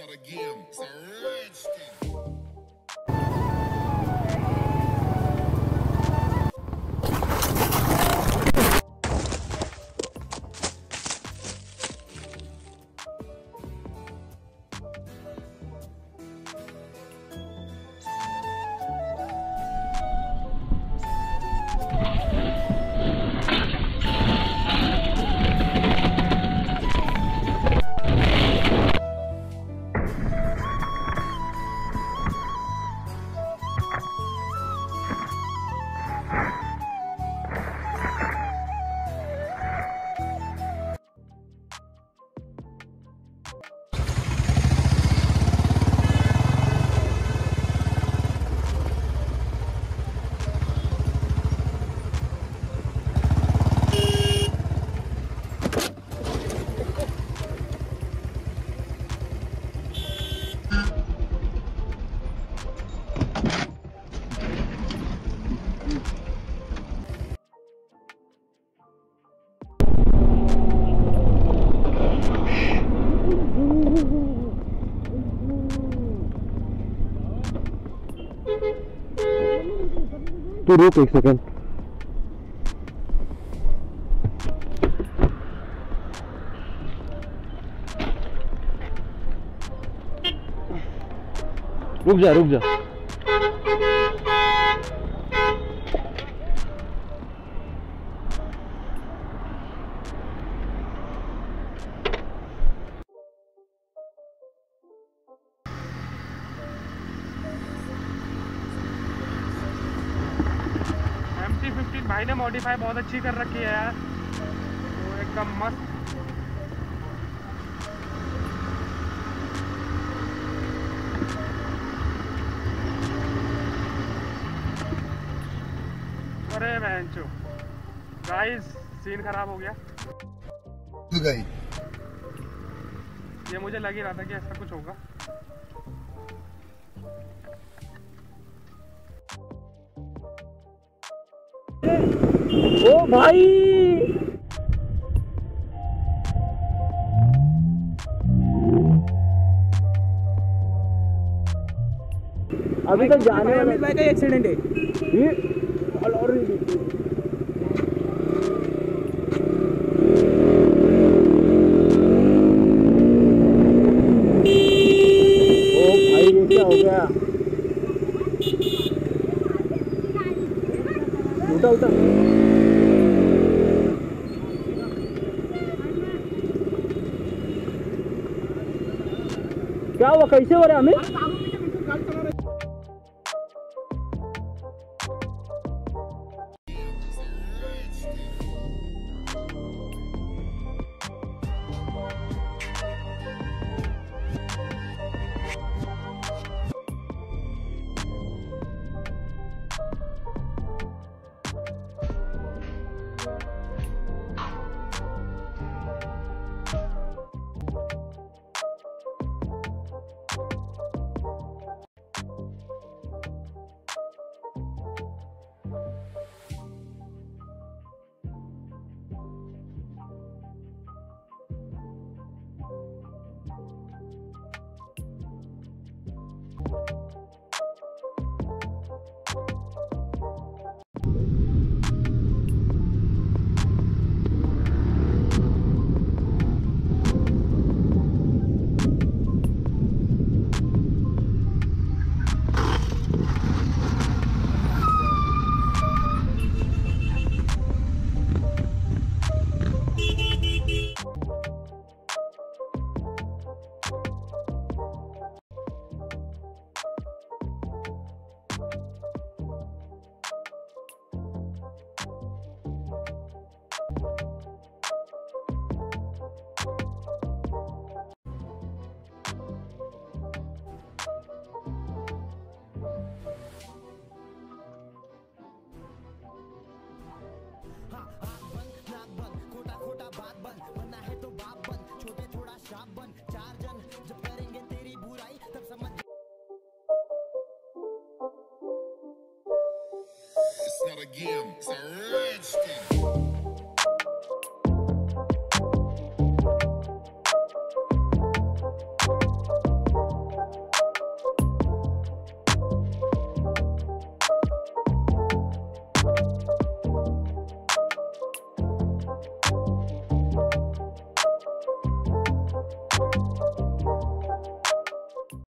not a game, it's a thing. तू रुक एक सेकंड रुक जा रुक जा। भाई ने मॉडिफाई बहुत अच्छी कर रखी है यार। तो एकदम मस्त। अरे बहनचो गाइस सीन खराब हो गया। गई। ये मुझे लग ही रहा था कि ऐसा कुछ होगा। ओ भाई। अभी तक जाने वाला भाई का एक्सीडेंट है। ये और- हो उठा उठा। क्या हुआ कैसे हो रहा है अमित again. It's a.